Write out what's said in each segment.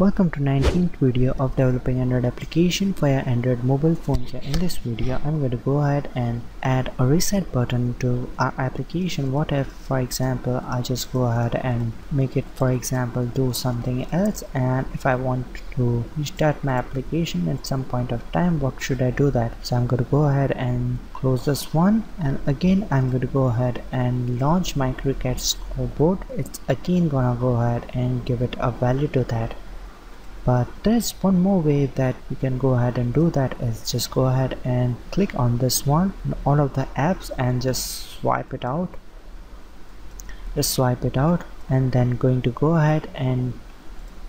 Welcome to 19th video of developing Android application for your Android mobile phone. So in this video I'm going to go ahead and add a reset button to our application. What if for example I just go ahead and make it for example do something else and if I want to restart my application at some point of time what should I do that? So I'm going to go ahead and close this one and again I'm going to go ahead and launch my cricket scoreboard. It's again gonna go ahead and give it a value to that but there's one more way that we can go ahead and do that is just go ahead and click on this one all of the apps and just swipe it out. Just swipe it out and then going to go ahead and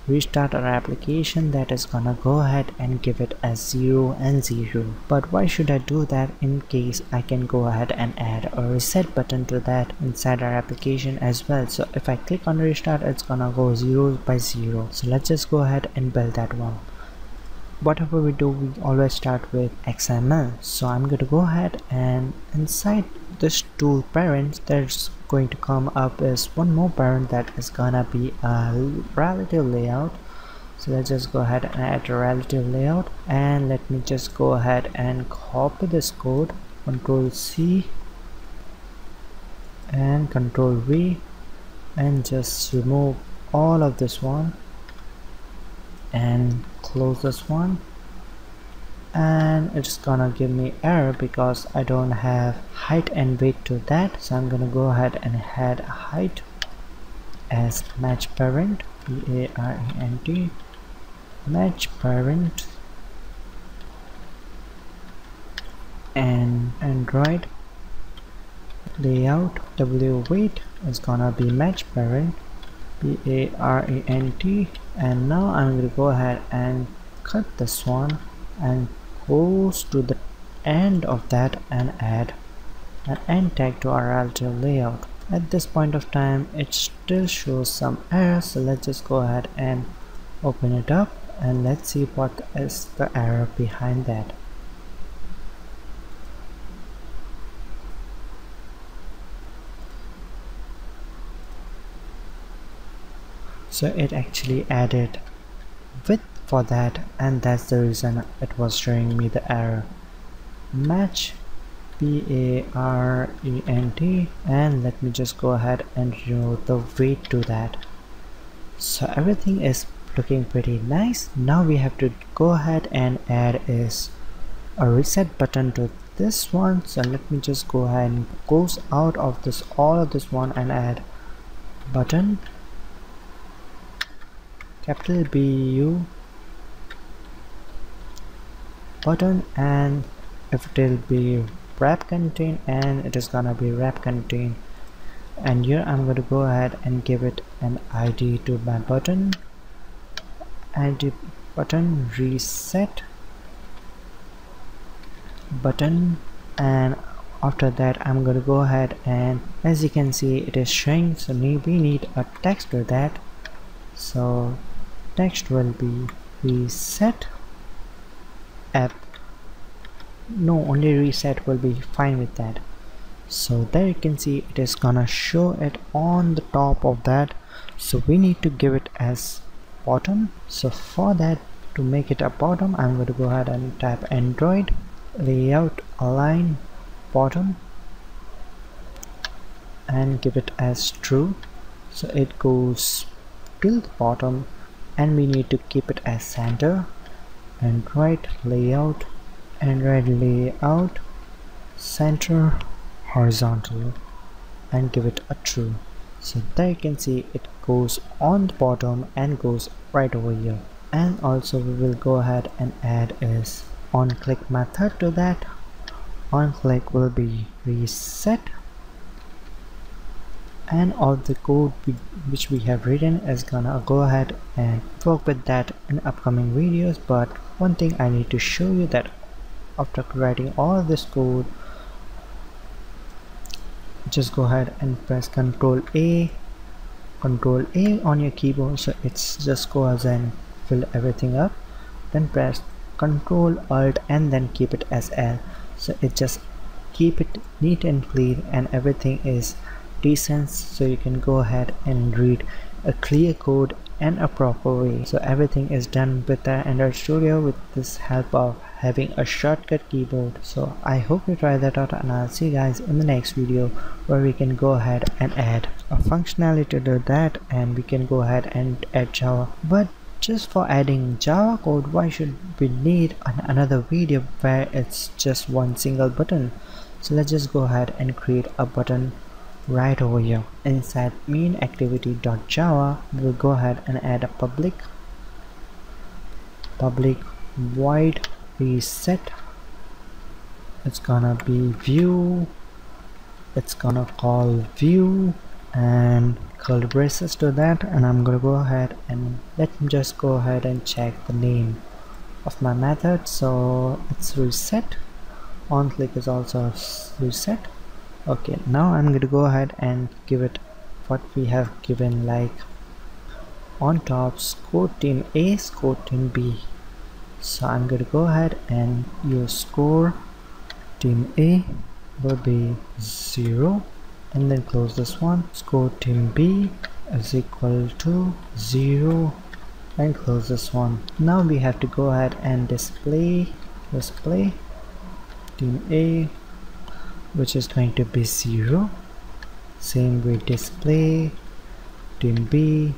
restart our application that is gonna go ahead and give it as 0 and 0 but why should I do that in case I can go ahead and add a reset button to that inside our application as well? So if I click on restart it's gonna go 0 by 0 so let's just go ahead and build that one. Whatever we do we always start with XML so I'm going to go ahead and inside this tool parent there's going to come up is one more parent that is gonna be a relative layout. So let's just go ahead and add a relative layout and let me just go ahead and copy this code. Control C and control V and just remove all of this one and close this one and it's gonna give me error because I don't have height and weight to that. So I'm gonna go ahead and add height as match parent p-a-r-e-n-t match parent and android. Layout w weight is gonna be match parent p-a-r-e-n-t and now I'm to go ahead and cut this one and goes to the end of that and add an end tag to our relative layout. At this point of time it still shows some error so let's just go ahead and open it up and let's see what is the error behind that. So it actually added width for that and that's the reason it was showing me the error match p-a-r-e-n-t and let me just go ahead and remove the weight to that. So everything is looking pretty nice. Now we have to go ahead and add is a reset button to this one. So let me just go ahead and close out of this all of this one and add button. Capital B U button and if it will be wrap content and it is gonna be wrap content. And here I'm going to go ahead and give it an ID to my button. ID button reset button. And after that I'm going to go ahead and as you can see it is showing so we need a text to that. So text will be reset app no only reset will be fine with that. So there you can see it is gonna show it on the top of that. So we need to give it as bottom. So for that to make it a bottom I'm going to go ahead and type Android layout align bottom and give it as true. So it goes till the bottom and we need to keep it as center android layout android layout center horizontal and give it a true. So there you can see it goes on the bottom and goes right over here. And also we will go ahead and add is on click method to that. On click will be reset. And all the code which we have written is gonna go ahead and work with that in upcoming videos but one thing I need to show you that after writing all this code just go ahead and press ctrl A. Control A on your keyboard so it's just go ahead and fill everything up. Then press control alt and then keep it as L. So it just keep it neat and clean and everything is decent. So you can go ahead and read a clear code and a proper way so everything is done with the android studio with this help of having a shortcut keyboard. So i hope you try that out and i'll see you guys in the next video where we can go ahead and add a functionality to that and we can go ahead and add java. But just for adding java code why should we need an another video where it's just one single button? So let's just go ahead and create a button right over here. Inside main activity.java we'll go ahead and add a public public void reset. It's gonna be view it's gonna call view and curly braces to that and I'm gonna go ahead and let me just go ahead and check the name of my method. So it's reset. On click is also reset okay now I'm going to go ahead and give it what we have given like on top score team A score team B. So I'm going to go ahead and use score team A will be 0 and then close this one. Score team B is equal to 0 and close this one. Now we have to go ahead and display display team A which is going to be 0 same with display team B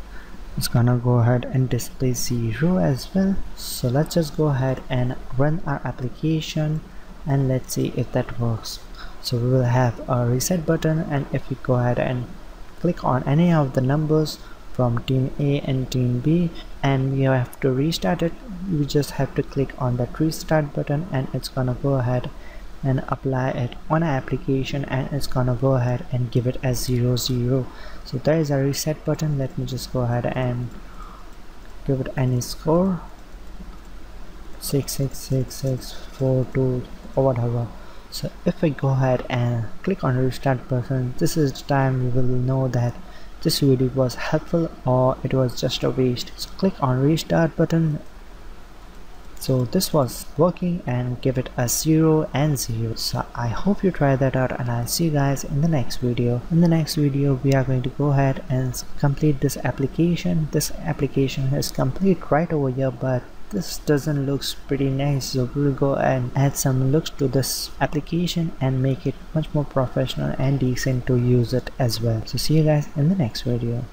it's gonna go ahead and display 0 as well. So let's just go ahead and run our application and let's see if that works. So we will have a reset button and if we go ahead and click on any of the numbers from team A and team B and we have to restart it we just have to click on that restart button and it's gonna go ahead and apply it on an application and it's gonna go ahead and give it as 0 0 so there is a reset button. Let me just go ahead and give it any score. 666642 or whatever. So if I go ahead and click on restart button this is the time you will know that this video was helpful or it was just a waste. So click on restart button so this was working and give it a 0 and 0 so i hope you try that out and i'll see you guys in the next video. In the next video we are going to go ahead and complete this application. This application is complete right over here but this doesn't looks pretty nice. So we'll go and add some looks to this application and make it much more professional and decent to use it as well. So see you guys in the next video